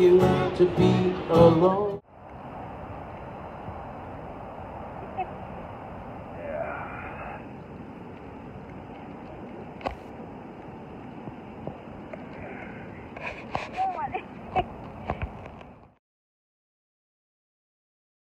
you to be alone.